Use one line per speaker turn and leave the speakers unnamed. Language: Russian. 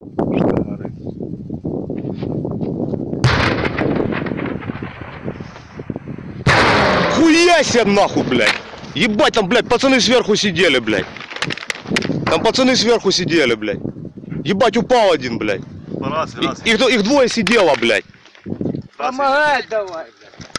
Что горит?
Хуяся нахуй, блядь. Ебать, там, блядь, пацаны сверху сидели, блядь. Там пацаны сверху сидели, блядь. Ебать, упал один, блядь.
Ну, раз,
И- Их, их двое сидело, блядь.
Помогай давай, блядь.